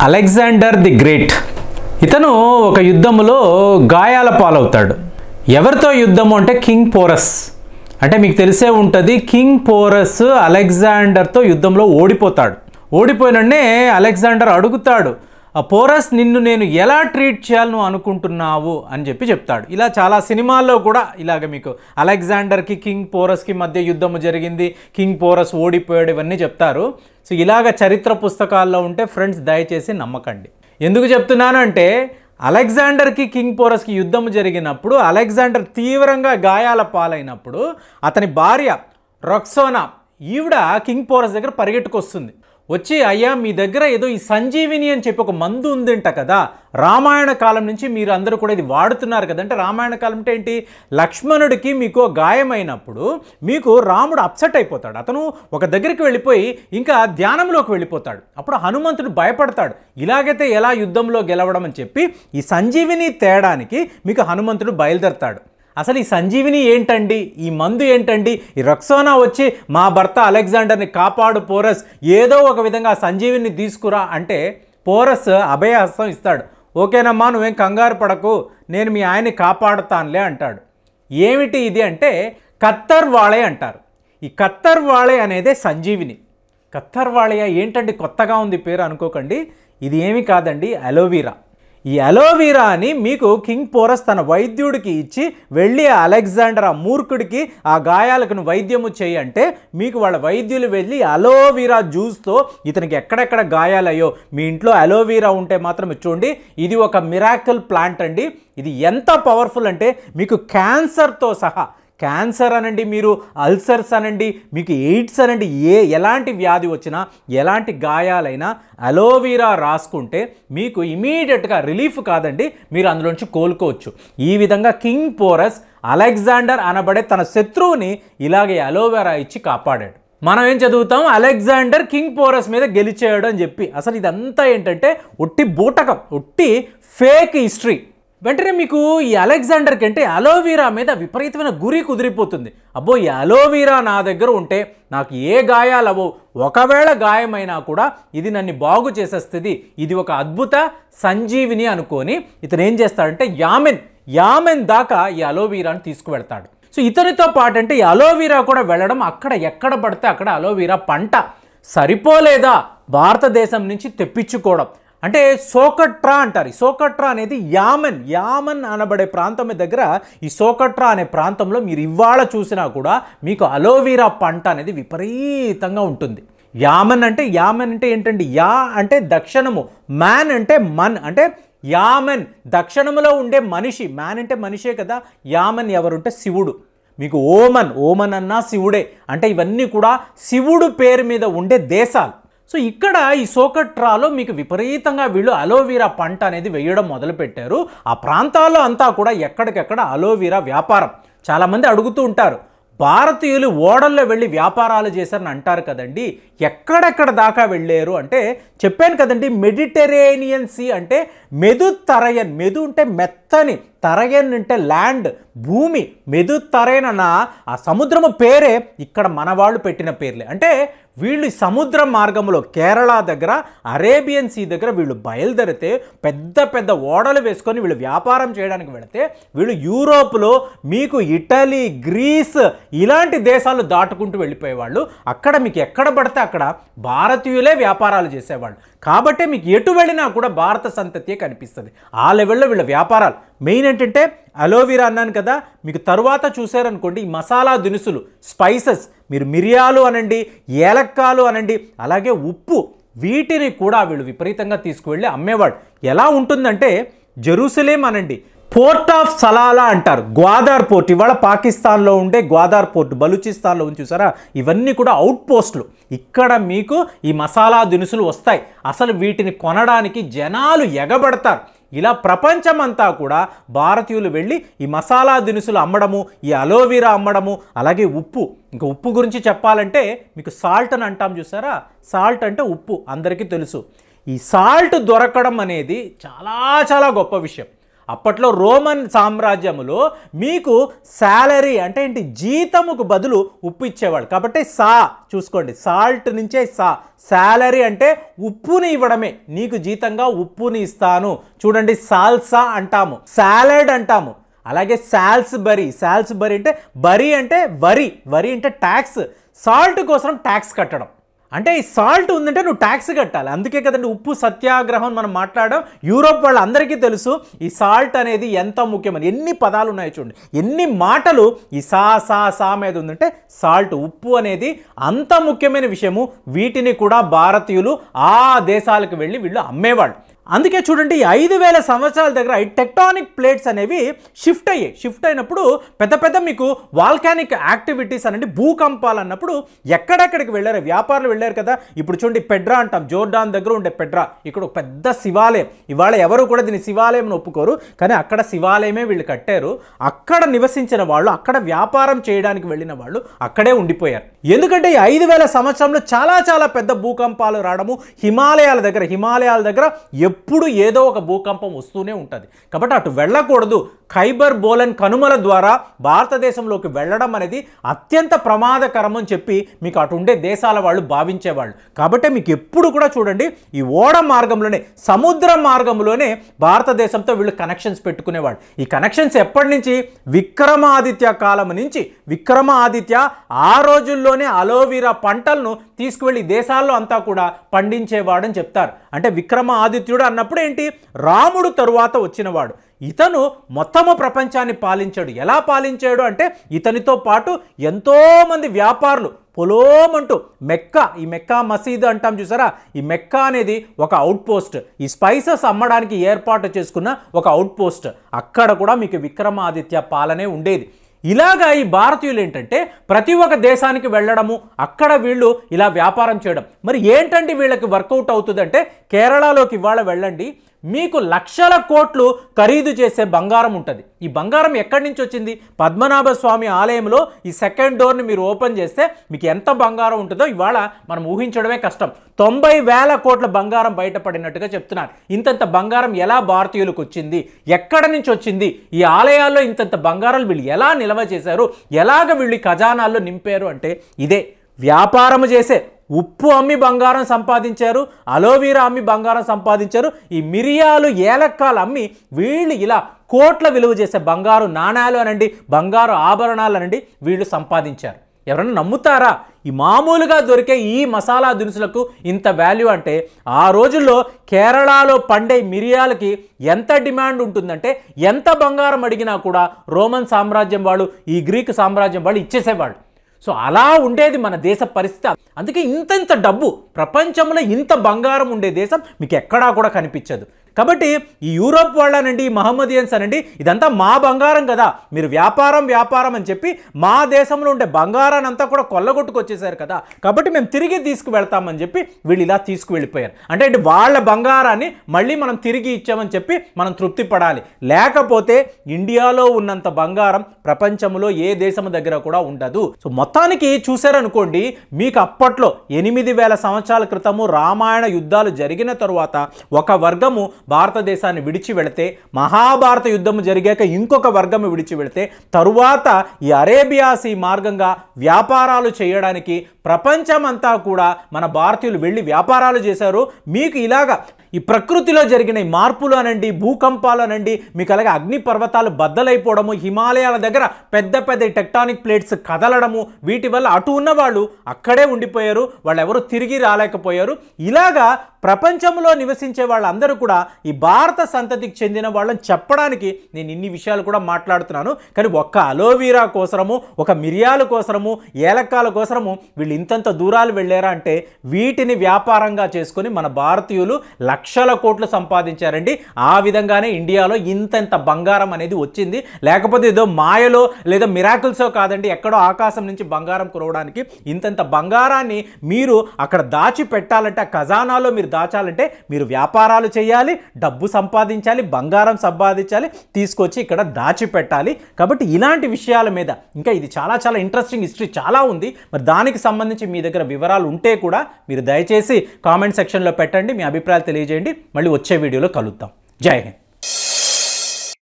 Alexander the great. ఇతను ఒక యుద్ధములో గాయాల పాలవుతాడు. ఎవరితో యుద్ధము అంటే కింగ్ పోరస్. అంటే మీకు తెలిసే ఉంటుంది కింగ్ పోరస్ అలెగ్జాండర్తో యుద్ధంలో ఓడిపోతాడు. ఓడిపోయిననే అలెగ్జాండర్ అడుగుతాడు ఆ పోరస్ నిన్ను నేను ఎలా ట్రీట్ చేయాలను అనుకుంటున్నావు? అని చెప్పి చెప్తాడు. ఇలా చాలా సినిమాల్లో కూడా ఇలాగ మీకు అలెగ్జాండర్కి కింగ్ పోరస్కి మధ్య యుద్ధము జరిగింది కింగ్ పోరస్ ఓడిపోయాడు ఇవన్నీ చెప్తారు. సో ఇలాగ చరిత్ర పుస్తకాల్లో ఉంటే ఫ్రెండ్స్ దయచేసి నమ్మకండి. ఎందుకు చెప్తున్నాను అంటే అలెగ్జాండర్కి కింగ్ పోరస్కి యుద్ధం జరిగినప్పుడు అలెగ్జాండర్ తీవ్రంగా గాయాల పాలైనప్పుడు అతని భార్య రొక్సోనా ఈవిడ కింగ్ పోరస్ దగ్గర పరిగెట్టుకొస్తుంది. వచ్చి అయ్యా మీ దగ్గర ఏదో ఈ సంజీవిని అని చెప్పి ఒక మందు ఉందంట కదా రామాయణ కాలం నుంచి మీరు అందరూ కూడా ఇది వాడుతున్నారు కదా. అంటే రామాయణ కాలం అంటే ఏంటి? లక్ష్మణుడికి మీకు గాయమైనప్పుడు మీకు రాముడు అప్సెట్ అయిపోతాడు. అతను ఒక దగ్గరికి వెళ్ళిపోయి ఇంకా ధ్యానంలోకి వెళ్ళిపోతాడు. అప్పుడు హనుమంతుడు భయపడతాడు. ఇలాగైతే ఎలా యుద్ధంలో గెలవడం అని చెప్పి ఈ సంజీవిని తేడానికి మీకు హనుమంతుడు బయలుదేరతాడు. అసలు ఈ సంజీవిని ఏంటండి? ఈ మందు ఏంటండి? ఈ రక్సోనా వచ్చి మా భర్త అలెగ్జాండర్ని కాపాడు పోరస్. ఏదో ఒక విధంగా సంజీవిని తీసుకురా అంటే పోరస్ అభయహస్తం ఇస్తాడు. ఓకేనమ్మా నువ్వేం కంగారు పడకు. నేను మీ ఆయన్ని కాపాడుతానులే అంటాడు. ఏమిటి ఇది అంటే కత్తర్ వాళే అంటారు. ఈ కత్తర్ వాళే అనేదే సంజీవిని. కత్తర్ వాళయ ఏంటండి? కొత్తగా ఉంది పేరు అనుకోకండి. ఇది ఏమి కాదండి అలోవీరా. ఈ అలోవీరాని మీకు కింగ్ పోరస్ తన వైద్యుడికి ఇచ్చి వెళ్ళి ఆ అలెగ్జాండర్ ఆ మూర్ఖుడికి ఆ గాయాలకు వైద్యము చేయంటే మీకు వాళ్ళ వైద్యులు వెళ్ళి అలోవీరా జ్యూస్తో ఇతనికి ఎక్కడెక్కడ గాయాలయ్యో మీ ఇంట్లో అలోవీరా ఉంటే మాత్రం చూడండి. ఇది ఒక మిరాకిల్ ప్లాంట్ అండి. ఇది ఎంత పవర్ఫుల్ అంటే మీకు క్యాన్సర్తో సహా క్యాన్సర్ అనండి మీరు అల్సర్స్ అనండి మీకు ఎయిడ్స్ అనండి ఏ ఎలాంటి వ్యాధి వచ్చినా ఎలాంటి గాయాలైనా అలోవీరా రాసుకుంటే మీకు ఇమీడియట్గా రిలీఫ్ కాదండి మీరు అందులోంచి కోలుకోవచ్చు. ఈ విధంగా కింగ్ పోరస్ అలెగ్జాండర్ అనబడే తన శత్రువుని ఇలాగే అలోవెరా ఇచ్చి కాపాడాడు. మనం ఏం చదువుతాం? అలెగ్జాండర్ కింగ్ పోరస్ మీద గెలిచాడు అని చెప్పి. అసలు ఇదంతా ఏంటంటే ఒట్టి బూటకం ఒట్టి ఫేక్ హిస్టరీ. వెంటనే మీకు ఈ అలెగ్జాండర్ కంటే అలోవీరా మీద విపరీతమైన గురి కుదిరిపోతుంది. అబ్బో ఈ అలోవీరా నా దగ్గర ఉంటే నాకు ఏ గాయాలవో ఒకవేళ గాయమైనా కూడా ఇది నన్ను బాగు చేసేస్తుంది ఇది ఒక అద్భుత సంజీవిని అనుకొని ఇతను ఏం చేస్తాడంటే యామెన్ యామెన్ దాకా ఈ అలోవీరాని తీసుకువెళ్తాడు. సో ఇతనితో పాటు అంటే ఈ అలోవీరా కూడా వెళ్ళడం అక్కడ ఎక్కడ పడితే అక్కడ అలోవీరా పంట సరిపోలేదా? భారతదేశం నుంచి తెప్పించుకోవడం. అంటే సోకట్రా అంటారు. ఈ సోకట్రా అనేది యామన్ యామన్ అనబడే ప్రాంతం దగ్గర ఈ సోకట్రా అనే ప్రాంతంలో మీరు ఇవాళ చూసినా కూడా మీకు అలోవీరా పంట అనేది విపరీతంగా ఉంటుంది. యామన్ అంటే యామన్ అంటే ఏంటండి? యా అంటే దక్షిణము మ్యాన్ అంటే మన్ అంటే యామన్ దక్షిణములో ఉండే మనిషి మ్యాన్ అంటే మనిషే కదా యామన్ ఎవరుంటే శివుడు. మీకు ఓమన్ ఓమన్ అన్నా శివుడే. అంటే ఇవన్నీ కూడా శివుడు పేరు మీద ఉండే దేశాలు. సో ఇక్కడ ఈ సోకట్రాలో మీకు విపరీతంగా వీళ్ళు అలోవీరా పంట అనేది వేయడం మొదలుపెట్టారు. ఆ ప్రాంతాల్లో అంతా కూడా ఎక్కడికెక్కడ అలోవీరా వ్యాపారం. చాలామంది అడుగుతూ ఉంటారు భారతీయులు ఓడల్లో వెళ్ళి వ్యాపారాలు చేశారని అంటారు కదండి ఎక్కడెక్కడ దాకా వెళ్ళారు? అంటే చెప్పాను కదండి మెడిటరేనియన్ సీ అంటే మెదు తరయన్ మెదు అంటే మెత్తని తరయన్ అంటే ల్యాండ్ భూమి మెదు తరయన్ ఆ సముద్రము పేరే ఇక్కడ మనవాళ్ళు పెట్టిన పేర్లే. అంటే వీళ్ళు సముద్ర మార్గంలో కేరళ దగ్గర అరేబియన్ సీ దగ్గర వీళ్ళు బయలుదేరితే పెద్ద పెద్ద ఓడలు వేసుకొని వీళ్ళు వ్యాపారం చేయడానికి వెళితే వీళ్ళు యూరోప్లో మీకు ఇటలీ గ్రీస్ ఇలాంటి దేశాలు దాటుకుంటూ వెళ్ళిపోయేవాళ్ళు. అక్కడ మీకు ఎక్కడ పడితే అక్కడ భారతీయులే వ్యాపారాలు చేసేవాళ్ళు. కాబట్టి మీకు ఎటు వెళ్ళినా కూడా భారత సంతతియే కనిపిస్తుంది. ఆ లెవెల్లో వీళ్ళ వ్యాపారాలు. మెయిన్ ఏంటంటే అలోవీరా అన్నాను కదా మీకు తరువాత చూశారనుకోండి ఈ మసాలా దినుసులు స్పైసెస్ మీరు మిరియాలు అనండి ఏలక్కాలు అనండి అలాగే ఉప్పు వీటిని కూడా వీళ్ళు విపరీతంగా తీసుకువెళ్ళి అమ్మేవాడు ఎలా ఉంటుందంటే జెరూసలేం అనండి పోర్ట్ ఆఫ్ సలాలా అంటారు. గ్వాదార్ పోర్ట్ ఇవాళ పాకిస్తాన్లో ఉండే గ్వాదార్ పోర్ట్ బలూచిస్తాన్లో ఉంది చూసారా? ఇవన్నీ కూడా అవుట్ పోస్టులు ఇక్కడ మీకు ఈ మసాలా దినుసులు వస్తాయి. అసలు వీటిని కొనడానికి జనాలు ఎగబడతారు. ఇలా ప్రపంచమంతా కూడా భారతీయులు వెళ్ళి ఈ మసాలా దినుసులు అమ్మడము ఈ అలోవీరా అమ్మడము అలాగే ఉప్పు. ఇంకా ఉప్పు గురించి చెప్పాలంటే మీకు సాల్ట్ అని అంటాం చూసారా? సాల్ట్ అంటే ఉప్పు అందరికీ తెలుసు. ఈ సాల్ట్ దొరకడం అనేది చాలా చాలా గొప్ప విషయం. అప్పట్లో రోమన్ సామ్రాజ్యములో మీకు శాలరీ అంటే ఏంటి? జీతముకు బదులు ఉప్పు ఇచ్చేవాళ్ళు. కాబట్టి సా చూసుకోండి. సాల్ట్ నుంచే సా. శాలరీ అంటే ఉప్పుని ఇవ్వడమే. నీకు జీతంగా ఉప్పుని ఇస్తాను. చూడండి సాల్సా అంటాము. సాలడ్ అంటాము. అలాగే సాల్స్ బరీ సాల్స్ బరీ అంటే బరీ అంటే వరి. వరి అంటే ట్యాక్స్. సాల్ట్ కోసం ట్యాక్స్ కట్టడం. అంటే ఈ సాల్ట్ ఉందంటే నువ్వు ట్యాక్స్ కట్టాలి. అందుకే కదండి ఉప్పు సత్యాగ్రహం మనం మాట్లాడడం. యూరోప్ వాళ్ళందరికీ తెలుసు ఈ సాల్ట్ అనేది ఎంత ముఖ్యమని. ఎన్ని పదాలు ఉన్నాయో చూడండి. ఎన్ని మాటలు ఈ సా సా సా మీద ఉందంటే సాల్ట్ ఉప్పు అనేది అంత ముఖ్యమైన విషయము. వీటిని కూడా భారతీయులు ఆ దేశాలకు వెళ్ళి వీళ్ళు అమ్మేవాళ్ళు. అందుకే చూడండి ఐదు వేల సంవత్సరాల దగ్గర ఈ టెక్టానిక్ ప్లేట్స్ అనేవి షిఫ్ట్ అయ్యాయి. షిఫ్ట్ అయినప్పుడు పెద్ద పెద్ద మీకు వాల్కానిక్ యాక్టివిటీస్ అనండి భూకంపాలు అన్నప్పుడు ఎక్కడెక్కడికి వెళ్ళారు? వ్యాపారులు వెళ్ళారు కదా. ఇప్పుడు చూడండి పెడ్రా అంటాం జోర్డాన్ దగ్గర ఉండే పెడ్రా. ఇక్కడ ఒక పెద్ద శివాలయం. ఇవాళ ఎవరు కూడా దీన్ని శివాలయం ఒప్పుకోరు కానీ అక్కడ శివాలయమే వీళ్ళు కట్టారు. అక్కడ నివసించిన వాళ్ళు అక్కడ వ్యాపారం చేయడానికి వెళ్ళిన వాళ్ళు అక్కడే ఉండిపోయారు. ఎందుకంటే ఈ ఐదు వేల సంవత్సరంలో చాలా చాలా పెద్ద భూకంపాలు రావడము హిమాలయాల దగ్గర హిమాలయాల దగ్గర ఎప్పుడు ఏదో ఒక భూకంపం వస్తూనే ఉంటుంది. కాబట్టి అటు వెళ్ళకూడదు ఖైబర్ బోలన్ కనుమల ద్వారా భారతదేశంలోకి వెళ్ళడం అనేది అత్యంత ప్రమాదకరం అని చెప్పి మీకు అటు ఉండే దేశాల వాళ్ళు భావించేవాళ్ళు. కాబట్టి మీకు ఎప్పుడు కూడా చూడండి ఈ ఓడ మార్గంలోనే సముద్ర మార్గంలోనే భారతదేశంతో వీళ్ళు కనెక్షన్స్ పెట్టుకునేవాళ్ళు. ఈ కనెక్షన్స్ ఎప్పటి నుంచి? విక్రమాదిత్య కాలం నుంచి. విక్రమాదిత్య ఆ రోజుల్లోనే అలోవీరా పంటలను తీసుకువెళ్ళి దేశాల్లో అంతా కూడా పండించేవాడని చెప్తారు. అంటే విక్రమ ఆదిత్యుడు అన్నప్పుడు ఏంటి? రాముడు తరువాత వచ్చినవాడు. ఇతను మొత్తము ప్రపంచాన్ని పాలించాడు. ఎలా పాలించాడు అంటే ఇతనితో పాటు ఎంతోమంది వ్యాపారులు పొలోమంటూ మెక్కా ఈ మెక్కా మసీదు అంటాం చూసారా? ఈ మెక్కా అనేది ఒక అవుట్ పోస్ట్ ఈ స్పైసెస్ అమ్మడానికి ఏర్పాటు చేసుకున్న ఒక అవుట్ పోస్ట్ అక్కడ కూడా మీకు విక్రమాదిత్య పాలనే ఉండేది. ఇలాగా ఈ భారతీయులు ఏంటంటే ప్రతి ఒక్క దేశానికి వెళ్ళడము అక్కడ వీళ్ళు ఇలా వ్యాపారం చేయడం. మరి ఏంటంటే వీళ్ళకి వర్కౌట్ అవుతుందంటే కేరళలోకి ఇవాళ వెళ్ళండి మీకు లక్షల కోట్లు ఖరీదు చేసే బంగారం ఉంటుంది. ఈ బంగారం ఎక్కడి నుంచి వచ్చింది? పద్మనాభ స్వామి ఆలయంలో ఈ సెకండ్ డోర్ని మీరు ఓపెన్ చేస్తే మీకు ఎంత బంగారం ఉంటుందో ఇవాళ మనం ఊహించడమే కష్టం. తొంభై వేల కోట్ల బంగారం బయటపడినట్టుగా చెప్తున్నారు. ఇంతంత బంగారం ఎలా భారతీయులకు వచ్చింది? ఎక్కడ నుంచి వచ్చింది? ఈ ఆలయాల్లో ఇంతంత బంగారాలు వీళ్ళు ఎలా నిల్వ చేశారు? ఎలాగ వీళ్ళు ఖజానాల్లో నింపారు అంటే ఇదే. వ్యాపారం చేసే ఉప్పు అమ్మి బంగారం సంపాదించారు అలోవీరా అమ్మి బంగారం సంపాదించారు ఈ మిరియాలు ఏలక్కాలు అమ్మి వీళ్ళు ఇలా కోట్ల విలువ చేసే బంగారు నాణాలు అనండి బంగారు ఆభరణాలు అనండి వీళ్ళు సంపాదించారు. ఎవరైనా నమ్ముతారా? ఈ మామూలుగా దొరికే ఈ మసాలా దినుసులకు ఇంత వాల్యూ అంటే ఆ రోజుల్లో కేరళలో పండే మిరియాలకి ఎంత డిమాండ్ ఉంటుందంటే ఎంత బంగారం అడిగినా కూడా రోమన్ సామ్రాజ్యం వాళ్ళు ఈ గ్రీకు సామ్రాజ్యం వాళ్ళు ఇచ్చేసేవాళ్ళు. సో అలా ఉండేది మన దేశ పరిస్థితి. అందుకే ఇంత ఇంత డబ్బు ప్రపంచంలో ఇంత బంగారం ఉండే దేశం మీకు ఎక్కడా కూడా కనిపించదు. కాబట్టి ఈ యూరోప్ వాళ్ళనండి ఈ మహమ్మదియన్స్ అనండి ఇదంతా మా బంగారం కదా. మీరు వ్యాపారం వ్యాపారం అని చెప్పి మా దేశంలో ఉండే బంగారాన్ని అంతా కూడా కొల్లగొట్టుకొచ్చేసారు కదా. కాబట్టి మేము తిరిగి తీసుకువెళ్తామని చెప్పి వీళ్ళు ఇలా తీసుకువెళ్ళిపోయారు. అంటే వాళ్ళ బంగారాన్ని మళ్ళీ మనం తిరిగి ఇచ్చామని చెప్పి మనం తృప్తి పడాలి లేకపోతే ఇండియాలో ఉన్నంత బంగారం ప్రపంచంలో ఏ దేశం దగ్గర కూడా ఉండదు. సో మొత్తానికి చూసారనుకోండి మీకు అప్పట్లో ఎనిమిది వేల సంవత్సరాల క్రితము రామాయణ యుద్ధాలు జరిగిన తరువాత ఒక వర్గము భారతదేశాన్ని విడిచి వెళితే మహాభారత యుద్ధము జరిగాక ఇంకొక వర్గము విడిచి వెళితే తరువాత ఈ అరేబియాస్ ఈ మార్గంగా వ్యాపారాలు చేయడానికి ప్రపంచమంతా కూడా మన భారతీయులు వెళ్ళి వ్యాపారాలు చేశారు. మీకు ఇలాగా ఈ ప్రకృతిలో జరిగిన ఈ మార్పులు అనండి భూకంపాలు అనండి మీకు అలాగే అగ్ని పర్వతాలు బద్దలైపోవడము హిమాలయాల దగ్గర పెద్ద పెద్ద టెక్టానిక్ ప్లేట్స్ కదలడము వీటి వల్ల అటు ఉన్న వాళ్ళు అక్కడే ఉండిపోయారు వాళ్ళు ఎవరు తిరిగి రాలేకపోయారు. ఇలాగా ప్రపంచంలో నివసించే వాళ్ళందరూ కూడా ఈ భారత సంతతికి చెందిన వాళ్ళని చెప్పడానికి నేను ఇన్ని విషయాలు కూడా మాట్లాడుతున్నాను. కానీ ఒక్క అలోవీరా కోసరము ఒక మిరియాల కోసరము ఏలక్కాల కోసరము వీళ్ళు ఇంతంత దూరాలు వెళ్ళారా అంటే వీటిని వ్యాపారంగా చేసుకొని మన భారతీయులు లక్షల కోట్లు సంపాదించారండి. ఆ విధంగానే ఇండియాలో ఇంతంత బంగారం అనేది వచ్చింది. లేకపోతే ఏదో మాయలో లేదా మిరాకిల్సో కాదండి ఎక్కడో ఆకాశం నుంచి బంగారం కురవడానికి ఇంతంత బంగారాన్ని మీరు అక్కడ దాచి పెట్టాలంటే ఆ ఖజానాలో మీరు దాచాలంటే మీరు వ్యాపారాలు చేయాలి డబ్బు సంపాదించాలి బంగారం సంపాదించాలి తీసుకొచ్చి ఇక్కడ దాచిపెట్టాలి. కాబట్టి ఇలాంటి విషయాల మీద ఇంకా ఇది చాలా చాలా ఇంట్రెస్టింగ్ హిస్టరీ చాలా ఉంది. మరి దానికి సంబంధించి మీ దగ్గర వివరాలు ఉంటే కూడా మీరు దయచేసి కామెంట్ సెక్షన్లో పెట్టండి. మీ అభిప్రాయాలు తెలియజేయండి. మళ్ళీ వచ్చే వీడియోలో కలుద్దాం. జై హింద్.